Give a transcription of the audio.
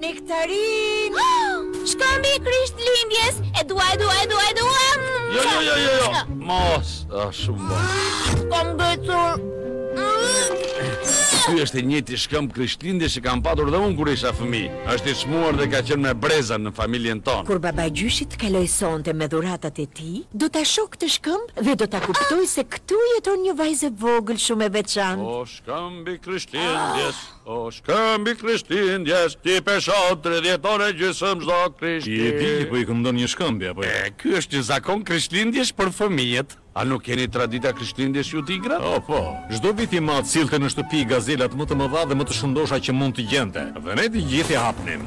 Nektarin! Shkëmbi i Krishtlindjes! E dua, e dua, e dua, e dua! Jo, jo, jo, jo, jo! Mos! A, shumë bo! Kom gëcur! Ky është i njëjti shkëmb Krishtlindjesh që kam patur dhe unë kur isha fëmijë. Është i çmuar dhe ka qenë me breza në familjen tonë. Kur babagjyshi të kalojë sonte me dhuratat e tij, do ta shohë këtë shkëmb dhe do ta kuptojë se këtu jeton një vajzë e vogël shumë e veçantë. O shkëmb i Krishtlindjes! O shkëmb i Krishtlindjes, ti peshon tridhjetë tonë e gjysmë çdo Krishtlindje. Je ti që po i këndon një shkëmbi apo jo? E, ky është një zakon Krishtlindjesh për fëmijët. A nuk keni tradita Krishtlindjesh ju tigrat? O, po. Çdo vit im atë sillte në shtëpi gazelat më të mëdha dhe më të shëndosha që mund të gjente. Dhe ne të gjithë i hapnim.